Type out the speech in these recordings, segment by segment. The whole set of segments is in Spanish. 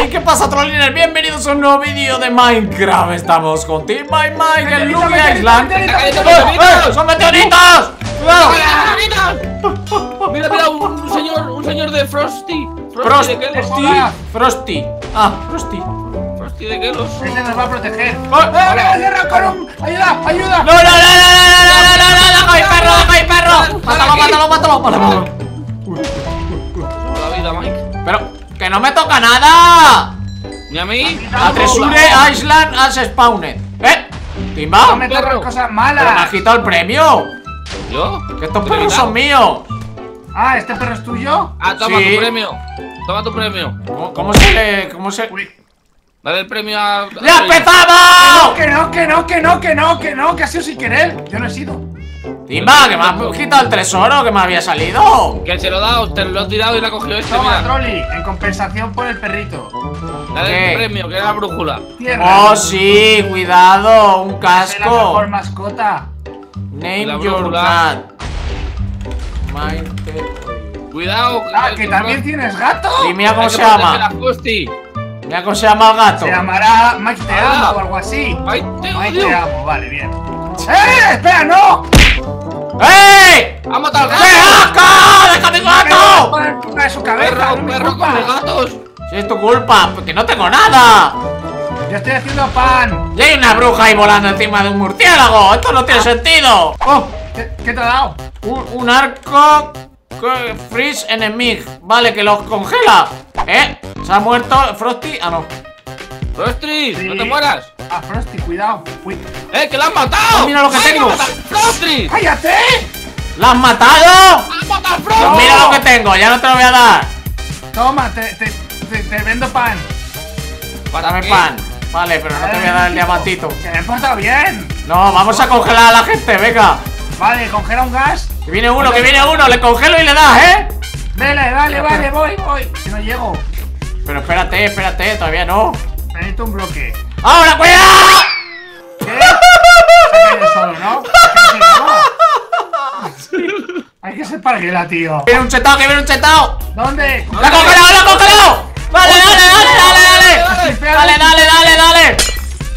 Hey, ¿qué pasa, trollines? Bienvenidos a un nuevo vídeo de Minecraft Estamos con Team My Mike en Lucky Island ¡Eh, eh! ¡Son meteoritos! ¡Cuidado! Mira, mira, un, un señor, un señor de Frosty. Frosty. Frosty Ah, Frosty Frosty de Kelos. Ese nos va a proteger. ¡Eh! ¡Hola, cierra con un... ¡Ayuda, ayuda! ¡No, no, no, no, no, no, no, no, no! ¡Deja ahí, perro, deja ahí, perro! ¡Mátalo, mátalo, mátalo! mátalo. La que no me toca nada Ni a mí. A Tresure Island has spawned ¿Eh? No ¿Timba? me perro. tocan cosas Pero me has malas. quitado el premio ¿Yo? Que estos ¿Te he perros son míos Ah, ¿este perro es tuyo? Ah, toma Sí. tu premio. Toma tu premio. ¿Cómo, cómo se le...? ¿Cómo se...? Uy. Dale el premio a. ¡Ya empezamos! Que no, que no, que no, que no, que no, que ha sido sin querer. Yo no he sido. Timba, que me has quitado el tesoro que me había salido Que se lo he dado, te lo he tirado y lo ha cogido este, Toma, mira. Trolli, en compensación por el perrito. Dale ¿Qué? el premio, que es la brújula. Tierra. Oh, sí, cuidado, un Es la mejor casco mascota. Name La your cat Mine- Cuidado. Ah, que también tienes gato. Y mira cómo se llama. Mira cómo se llama el gato Se llamará Mike te Ah. amo o algo así. Mike te amo, vale, bien. ¡Eh! ¡Espera, no! ¡Ey! ¡Ha matado al ¡Qué gato! asco! ¡Deja mi gato! De su cabeza, no Perro, culpa. come gatos. Si es tu culpa, porque no tengo nada Yo estoy haciendo pan. Y hay una bruja ahí volando encima de un murciélago Esto no tiene sentido Oh, ¿qué, qué te ha dado? Un, un arco Freeze enemy Vale, que los congela ¿Eh? ¿Se ha muerto Frosty? Ah, no Frosty, Sí. no te mueras. Ah, Frosty, cuidado. Uy. ¡Eh, que lo han matado! Oh, mira lo que ¡Ay, tengo. Matado! ¡Frosty! ¡Cállate! ¿La has matado? ¡Han matado al Pues Frosty! mira lo que tengo, ya no te lo voy a dar Toma, te, te, te, te vendo pan. Dame qué? pan Vale, pero no te voy a dar el diamantito Que me he portado bien. No, vamos a congelar a la gente, venga Vale, congela un gas. Que viene uno, que viene uno Le congelo y le das, ¿eh? Dale, vale, vale, voy, voy. Que no llego. Pero espérate, espérate, todavía no Necesito un bloque. ¡Ahora, cuidado! ¿Qué? Se ha solo, ¿no? Hay que ser parguela, tío. Viene un chetao, que viene un chetao ¿Dónde? ¡La ha congelado, la ha congelado! ¡Dale, dale, dale, dale, dale! ¡Dale, dale, dale, dale!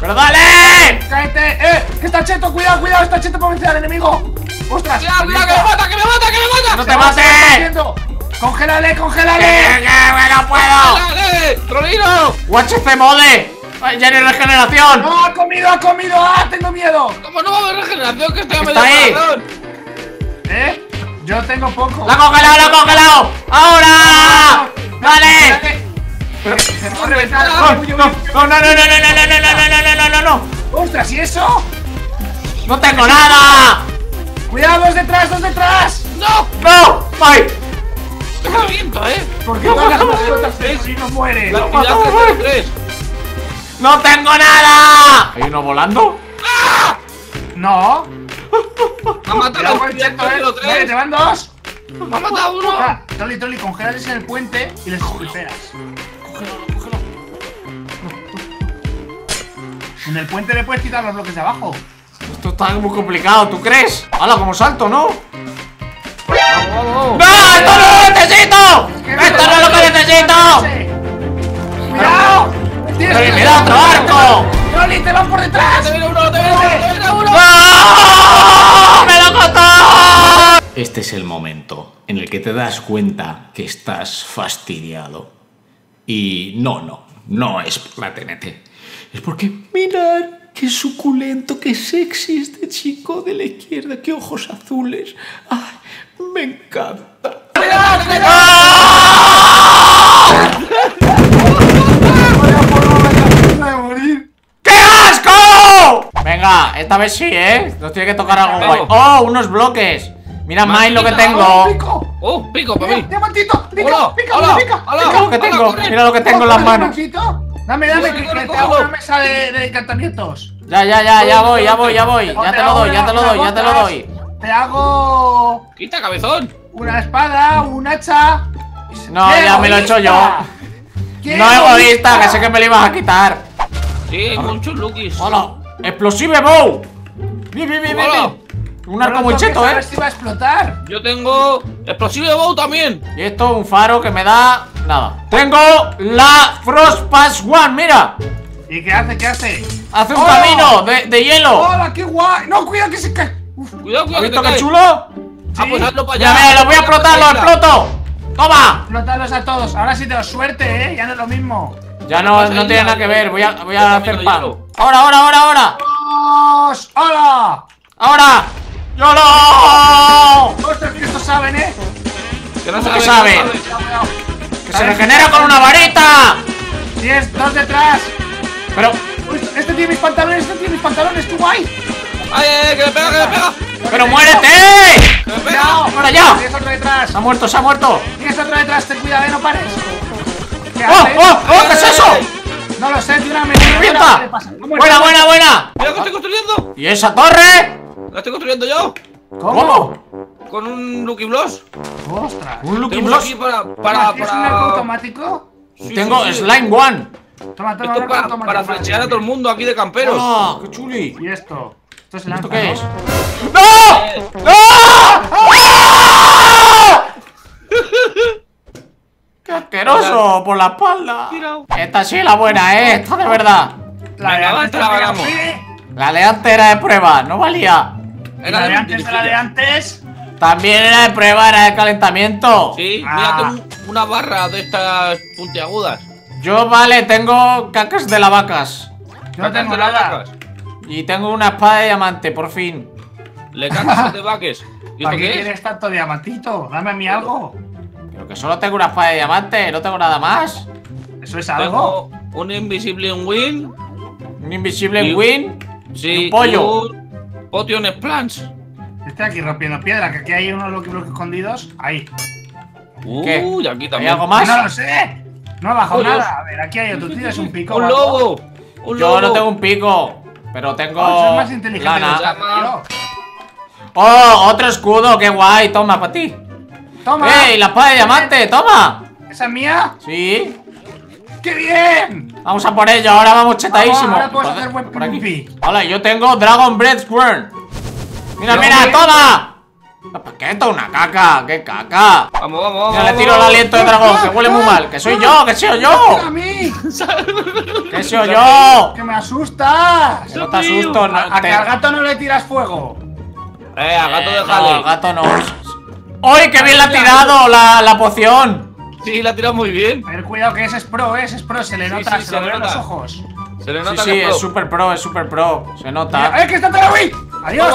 ¡Pero dale! ¡Cállate! ¡Eh! ¡Que está cheto! ¡Cuidado, cuidado! ¡Está cheto para vencer al enemigo! ¡Ostras! ¡Cuidado, cuidado, que me mata, que me mata, que me mata! ¡No ¡Se te mates! ¡Congélale, ¡Que, congélale! que, que no puedo! ¡Dale! ¡Trolino! ¡UHC mode! ¡Ay, ¡Ya no hay regeneración! ¡No! ¡Ha comido, ha comido! ¡Ah! ¡Tengo miedo! ¿Cómo no va a haber regeneración que estoy a medio ahí. corazón? ¿Eh? Yo tengo poco. ¡La ha congelado, la ha congelado! ¡Ahora! ¡Dale! Pero- Se va a reventar. ¡No, no, no, no, no, no, no, no, no, no, no, no, no, no, no! ¡Ostras! ¿Y eso? ¡No tengo nada! ¡Cuidado! ¡Dos detrás! ¡Dos detrás! ¡No! ¡No! ¡Ay! ¡Te reviento, eh! Porque todas las mascotas y no mueren. La No, unidad no, no, 3 ¡No tengo nada! ¿Hay uno volando? No. ¡Me ha matado eh. Vale, 3 te van dos. ¡Me ha matado uno! Ah, Toli, congélales en el puente y les golpeas. En el puente le puedes quitar los bloques de abajo. Esto está muy complicado, ¿tú crees? ¡Hala, como salto, ¿no! ¡No! ¡Esto no lo necesito! ¡Esto te van por detrás! ¡Te viene uno, te viene uno, te viene uno! ¡No! ¡Me lo costó! Este es el momento en el que te das cuenta que estás fastidiado. Y no, no, no es por la TNT. Es porque, mirad, qué suculento, qué sexy este chico de la izquierda, qué ojos azules. ¡Ay, me encanta! Voy a morir. ¡Qué asco! Venga, esta vez sí, ¿eh? Nos tiene que tocar algo guay. ¡Oh, unos bloques! Mira, Mike, lo que tengo. ¡Pico! ¡Oh, pico para mí! ¡Diamantito! ¡Pica, Hola, pica, hola, pica! hola. Mira lo que tengo, mira lo que tengo en las ¿Coges manos. diamantito? Dame, dame, que, que te hago una mesa de, de encantamientos. Ya, ya, ya, ya voy, ya voy, ya voy. Ya te lo doy, ya te lo doy, ya te lo doy. Te hago ¡Quita, cabezón! una espada, un hacha. No, ¡Qué ya me lo he hecho yo. No egoísta, que sé que me lo ibas a quitar. Sí, hay muchos lookies. Hola, explosive bow. Bien, bien, bien, bien. Un arco muy cheto, eh. si va a explotar. Yo tengo explosivo bow también. Y esto, un faro que me da Nada. Tengo la Frost Pass One, mira. ¿Y qué hace? ¿Qué hace? Hace un ¡Oh! camino de, de hielo. ¡Hola, qué guay! ¡No, cuidado que se cae! Cuidado, ¿Has cuidado, que visto te qué chulo? Ah, pues hazlo para Ya, allá. mira, lo voy a explotar, lo exploto. Toma. explotarlos a todos. Ahora sí tengo suerte, ¿eh? Ya no es lo mismo. Ya no, no tiene ya, nada que ver. Voy a, voy a hacer pan. Ahora, ahora, ahora, ahora. ¡Vamos! ¡Hola! Ahora. ¡Yolo! ¡Ostras, que estos saben, eh! Que no ¿Cómo sabe, que se regenera con una varita. Tienes dos detrás. Pero, Uy, este tiene mis pantalones, este tiene mis pantalones, qué guay. ¡Ay, ay, que me pega, que me pega! pero muérete. ¡Que me pega! Cuidado, ¡Para allá! Tienes otro detrás. Se ha muerto, se ha muerto. Tienes otro detrás, ten cuidado, eh, no pares. ¿Qué ¡Oh, haces? oh, oh! ¿Qué es eso? No lo sé, tiene una. ¿Cómo Buena, buena, buena. ¡Mira que estoy construyendo! ¿Y esa torre? ¡La estoy construyendo yo! ¿Cómo? Con un Lucky Bloss. ¡Ostras! Un Lucky Block. aquí para. para. ¿Tienes un arco para. automático? Sí, Tengo sí, sí. Slime One. Toma, toma, Esto un es para, automático. para flechear a todo el mundo aquí de camperos. ¡Ah, qué chuli! ¿Y esto? ¿Esto es el ¿Esto lanza, qué ¿no? es? ¡No! ¡No! ¡Ah! ¡Qué asqueroso! Por la espalda. Esta sí es la buena, ¿eh? Esta de verdad. La de antes te la ganamos. La de antes era de prueba, no valía. Y La de antes de la de antes. También era de prueba, era de calentamiento. Sí, Ah. mira, tengo una barra de estas puntiagudas. Yo, vale, tengo cacas de lavacas. Yo no tengo las nada. vacas. Y tengo una espada de diamante, por fin. Le cacas de vaques. ¿Y ¿Para qué qué es? quieres tanto diamantito? Dame a mí algo. Pero que solo tengo una espada de diamante, no tengo nada más. ¿Eso es algo? Tengo un Invisible Win. Un invisible Y- win. Sí, Y un pollo. y un Potion. Estoy aquí rompiendo piedra, que aquí hay unos Blocks escondidos. Ahí. ¿Qué? Uy, aquí ¿Hay también. algo más? No lo sé. No ha bajado Oh, Dios. nada. A ver, aquí hay otro. Tienes un pico. ¡Un lobo! ¡Un Yo lobo! no tengo un pico, pero tengo Oh, soy más inteligente lana. ¡Oh, otro escudo! ¡Qué guay! Toma, para ti. Toma. ¡Ey, la espada de diamante! ¡Toma! ¿Esa es mía? Sí. ¡Qué bien! Vamos a por ello, ahora vamos chetadísimo. Vamos, ahora puedes Por- hacer buen por aquí. Hola, yo tengo Dragon Breath Squirn. Mira, Yo mira, voy- toma. ¿Para qué esto? Una caca, qué caca. Vamos, vamos, vamos. Mira, le tiro el aliento de dragón, que huele muy mal. Que soy yo, que soy ¡Mira a yo. mí! Que soy yo. ¡Que me asustas! Que no te asusto, no, A, a te- que al gato no le tiras fuego. Eh, a gato Eh, de No, jale. al gato no. ¡Uy, qué bien le ha tirado la, la poción! Sí, la ha tirado muy bien. A ver, cuidado que ese es pro, ¿eh? ese es pro, se le Sí, nota, sí, se, se le veo en los ojos. Se le Sí, nota sí, que es pro. super pro, es super pro. Se nota. ¡Eh, que está Tarawi! ¡Adiós!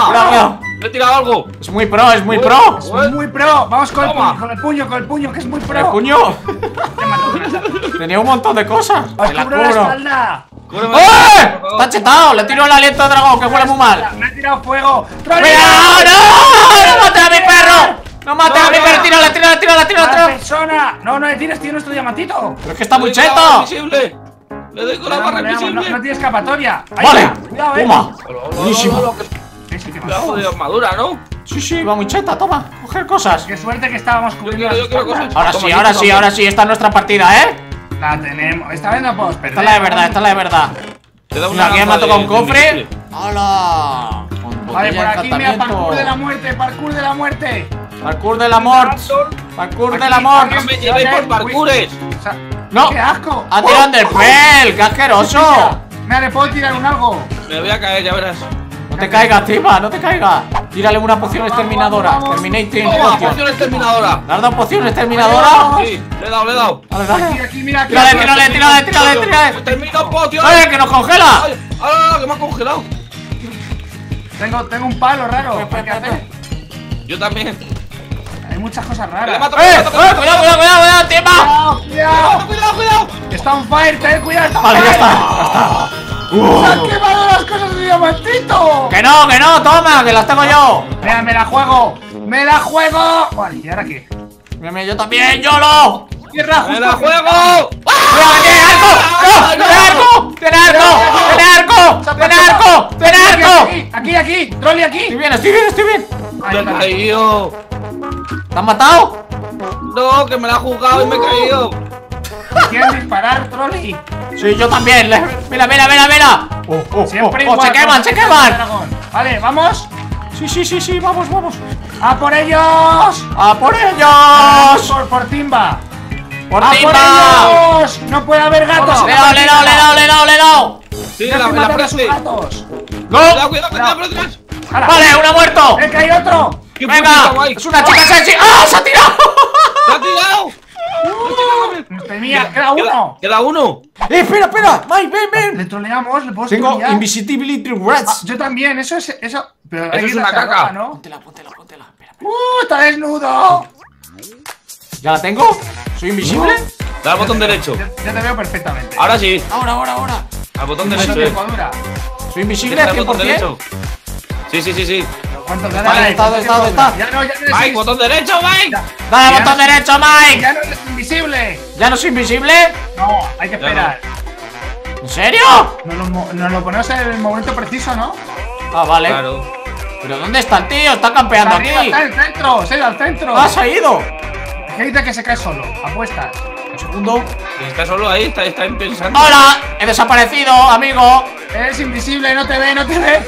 Le he tirado algo. Es muy pro, es muy Uy. pro. Es muy pro. Vamos con el, puño, con el puño, con el puño, que es muy pro. El puño. Tenía un montón de cosas. Os la cubro la espalda. Cúbreme, ¡Eh! Está chetado. Le tiro el aliento de dragón, que huele muy mal. Me ha tirado fuego. ¡Cuidado! ¡No! ¡No mates a mi perro! ¡No mi No, perro! no. ¡Tírala, tírala, tírala, tírala! ¡A la tírala! persona! No, no le tires, tío, nuestro diamantito. Pero es que está muy Le doy con la barra cheto. invisible. Le doy con la barra invisible. no tiene escapatoria. Ahí Vale. Cuidado, eh. Toma. Buenísimo. que- que mató. de armadura, ¿no? Sí, sí, va muy cheta. Toma, coger cosas. Qué suerte que estábamos Yo cubriendo quiero, yo quiero. Ahora Toma, sí, ahora sí, ahora sí. Esta es nuestra partida, ¿eh? La tenemos. Esta vez no podemos perder. Esta es la de verdad, esta es la de verdad. Te da Mira, aquí me ha tocado un cofre. ¡Hala! Con Vale, por aquí, mira, parkour de la muerte, parkour de la muerte. Parkour de la mort. Parkour de la mort. No me llevéis por parkoures. No. ¡Qué asco! ¡Ha tirado del pel! ¡Qué asqueroso! Mira, le puedo tirar un algo. Me voy a caer, ya verás. No te caigas, Tima, no te caigas. Tírale una poción exterminadora. Terminating Toma, poción exterminadora. ¿Le has dado poción exterminadora? Sí, le he dado, le he dado. Dale, Aquí, dale. aquí, mira, aquí. Tírale, tírale, tírale, tírale, tírale. Termino poción. ¡Oye, que nos congela! Ay, ¡Ah, que me ha congelado! Tengo, tengo un palo raro. ¿Qué hacer? Yo también. Hay muchas cosas raras. mato, ¡Eh! le ¡Eh! mato, ¡Cuidado, mato. cuidado, cuidado, cuidado, Tima! ¡Cuidado, cuidado! ¡Cuidado, cuidado! Está on fire, ten cuidado, está on Vale, ya está, ya está. ¡Se Uh. han quemado las cosas de diamantito! Que no, que no, toma, que las tengo yo. Mira, me la juego. ¡Me la juego! Vale, ¿y ahora qué? Mira, mira, yo también, YOLO. ¡Tierra ¡Me justo! la juego! ¡Cuidado, que tiene arco! ¡No! ¡Tiene arco! ¡Tiene arco! ¡Tiene arco! ¡Tiene arco! ¡Tiene arco! Aquí, aquí, Trolli aquí. Estoy bien, estoy bien, estoy bien. Ahí ¿Te han matado? No, que me la ha jugado y me he caído. ¿Quieres disparar, Trolli? Sí, yo también. Mira, mira, mira, mira. Oh, oh, oh, Siempre oh, igual. se queman, se el queman. Vale, vamos. Sí, sí, sí, sí, vamos, vamos. ¡A por ellos! ¡A por ellos! Por, por Timba. ¡Por ¡A ti, por ellos! ¡No puede haber gatos! ¡Le he dado, le he dado, le he dado, le he dado, le he dado! Sí, ¡Ya la, la matan a sus frase. gatos! Cuidado, cuidado, cuidado. ¡Hala! ¡Vale, uno ha muerto! ¡Eh, que hay otro! ¡Qué puta ¡Venga! guay! ¡Es una chica sexy! ¡Ah, se ha tirado! ¡Se ha tirado! Tenía, queda uno. Queda uno. ¡Eh, espera, espera! ¡Mike, ven, ven! Le troleamos, le puedo Tengo trolear. Invisibility Ah, Rats. yo también, eso es. Eso, pero Eso es una caca. ropa, ¿no? Póntela, póntela, póntela. Espera, espera. ¡Uh! ¡Está desnudo! ¿Ya la tengo? ¿Soy invisible? Da al botón derecho. Ya, ya te veo perfectamente. Ahora sí. Ahora, ahora, ahora. Al botón ¿Cuánto derecho. eh. ¿Soy invisible al botón 100%? derecho. Sí, sí, sí, sí. ¿Cuánto? Vale, está, ¿cuánto está, está. Ya no, ya no eres Mike, botón derecho, Mike. Ya, ¡Dale ya botón no- derecho, Mike! ¡Ya no eres invisible! ¿Ya no soy invisible? No, hay que esperar. ¿En serio? Nos lo, mo- nos lo ponemos en el momento preciso, ¿no? Ah, vale. Claro. ¿Pero dónde está el tío? Está campeando Arriba aquí. está el centro, se ha ido al centro. ¡Ah, se ha ido! Es que dice que se cae solo. Apuestas. Un segundo. Está solo ahí, está, está pensando. ¡Hola! ¡He desaparecido, amigo! Eres invisible, no te ve, no te ve.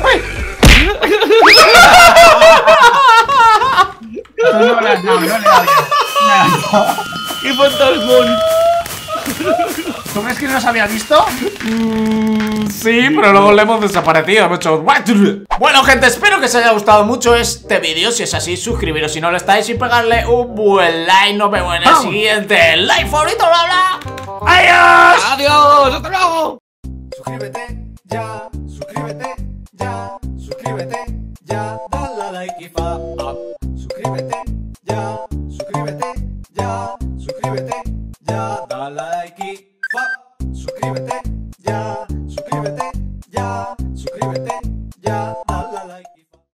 ¡Uy! No, no no dado. ¡Qué fantasmón! ¿Tú crees que no nos había visto? Sí, pero luego le hemos desaparecido. hemos hecho- Bueno, gente, espero que os haya gustado mucho este vídeo. Si es así, suscribiros si no lo estáis y pegarle un buen like. Nos vemos en el Vamos. siguiente like favorito, bla bla. ¡Adiós! ¡Adiós! ¡Hasta luego! Suscríbete ya, suscríbete